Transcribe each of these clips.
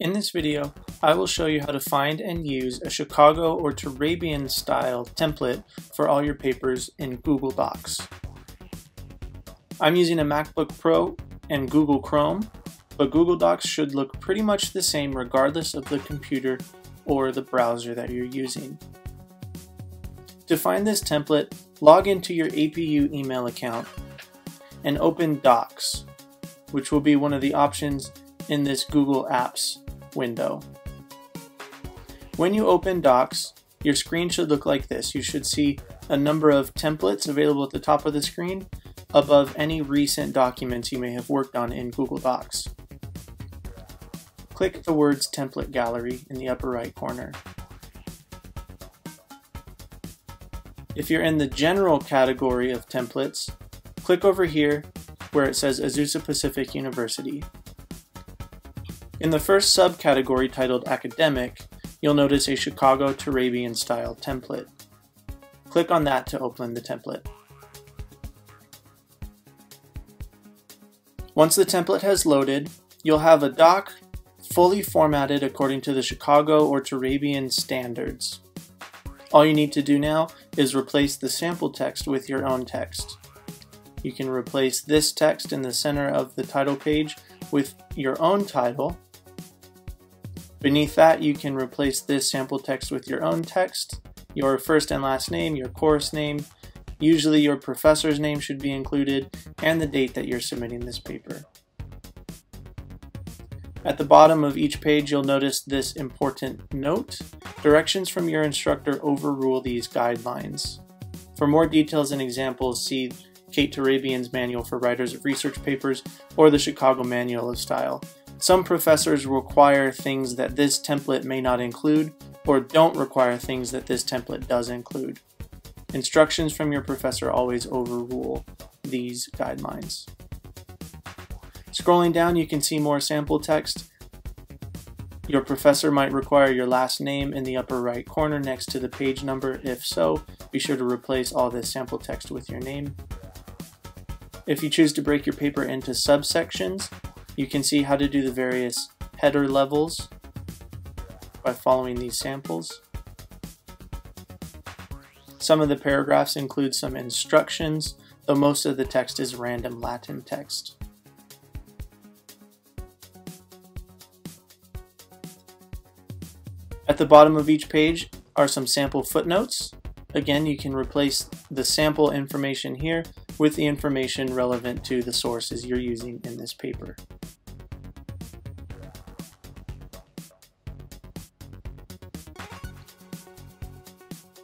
In this video, I will show you how to find and use a Chicago or Turabian style template for all your papers in Google Docs. I'm using a MacBook Pro and Google Chrome, but Google Docs should look pretty much the same regardless of the computer or the browser that you're using. To find this template, log into your APU email account and open Docs, which will be one of the options in this Google Apps window. When you open Docs, your screen should look like this. You should see a number of templates available at the top of the screen above any recent documents you may have worked on in Google Docs. Click the words Template Gallery in the upper right corner. If you're in the General category of templates, click over here where it says Azusa Pacific University. In the first subcategory titled Academic, you'll notice a Chicago Turabian style template. Click on that to open the template. Once the template has loaded, you'll have a doc fully formatted according to the Chicago or Turabian standards. All you need to do now is replace the sample text with your own text. You can replace this text in the center of the title page with your own title Beneath that, you can replace this sample text with your own text, your first and last name, your course name, usually your professor's name should be included, and the date that you're submitting this paper. At the bottom of each page, you'll notice this important note. Directions from your instructor overrule these guidelines. For more details and examples, see Kate Turabian's Manual for Writers of Research Papers or the Chicago Manual of Style. Some professors require things that this template may not include, or don't require things that this template does include. Instructions from your professor always overrule these guidelines. Scrolling down, you can see more sample text. Your professor might require your last name in the upper right corner next to the page number. If so, be sure to replace all this sample text with your name. If you choose to break your paper into subsections, you can see how to do the various header levels by following these samples. Some of the paragraphs include some instructions, though most of the text is random Latin text. At the bottom of each page are some sample footnotes. Again, you can replace the sample information here with the information relevant to the sources you're using in this paper.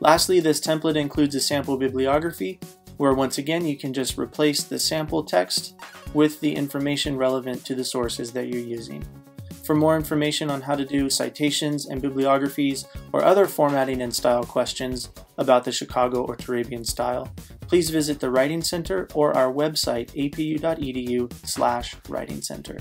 Lastly, this template includes a sample bibliography, where once again you can just replace the sample text with the information relevant to the sources that you're using. For more information on how to do citations and bibliographies or other formatting and style questions about the Chicago or Turabian style, please visit the Writing Center or our website apu.edu slash writing center.